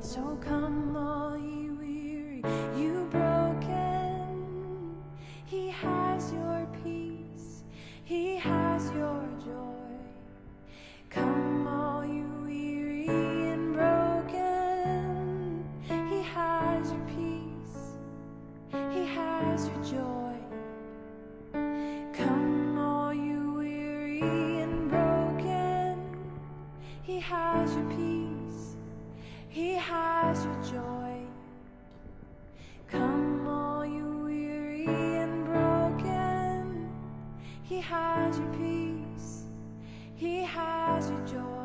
So come all ye weary, you broken. He has your peace, he has your joy. Come all you weary and broken. He has your peace, he has your joy. He has your peace. He has your joy. Come, all you weary and broken. He has your peace. He has your joy.